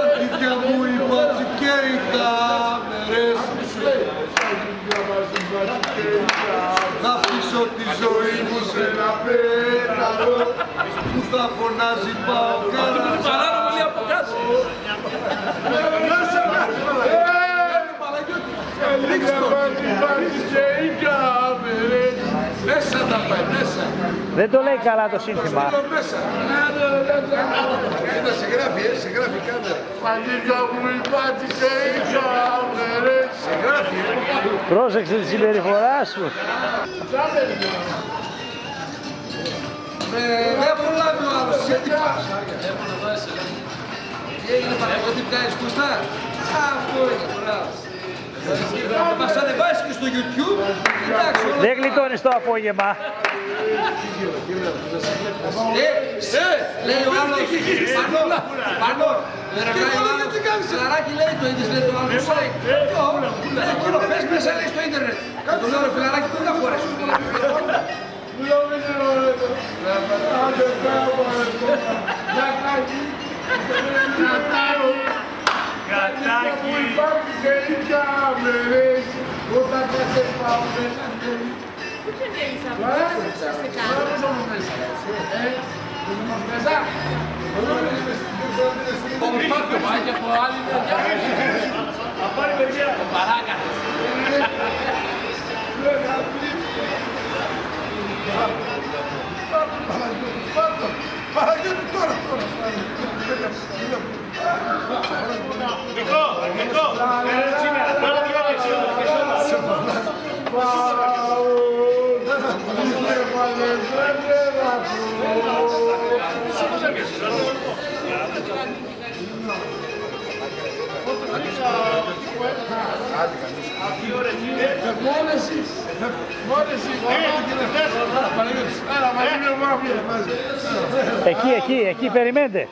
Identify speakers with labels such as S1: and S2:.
S1: Αγγλίδια μου η μπάτση και οι κάμερες Θα αφήσω τη ζωή
S2: μου σε ένα πέταρο
S1: που θα φωνάζει πάω καλά
S3: Δεν το λέει καλά το σύνθημα.
S1: Θέλω μέσα. Κοίτα, σε γράφει, ε, σε γράφει η κάμερα. Σε γράφει, ε.
S3: Πρόσεξε τη συμπεριφορά σου.
S1: Με δεν προλάβει ο άλλος, σε τι πας. Τι έγινε παραγωγή, βγάζεις κουστά. Αυτό είναι, μπράβο. Θα μας ανεβάσεις και στο YouTube. Εντάξει, όλα
S3: Δεν γλιτώνεις το απόγευμα.
S1: Ε, σε, λέει ο άλλος, Πανώ, Πανώ, ρωτάει ο άλλος, φιλαράκι λέει το είδες, λέει το άλλο site. Ποιο, λέει εκείνο, πες μέσα λέει στο ίντερνετ. Και το λέω ρε φιλαράκι, πού να χωρέσω.
S4: Perché devi sapere queste carte?
S2: Πάει και από άλλη μεριά. Από άλλη μεριά. Παράκα.
S1: Παναγιώτη Μόνο εσύ. Μόνο εσύ. Παναγιώτη. Άρα μαζί με μάφια. μαζί.
S3: Εκεί, εκεί, εκεί περιμένετε.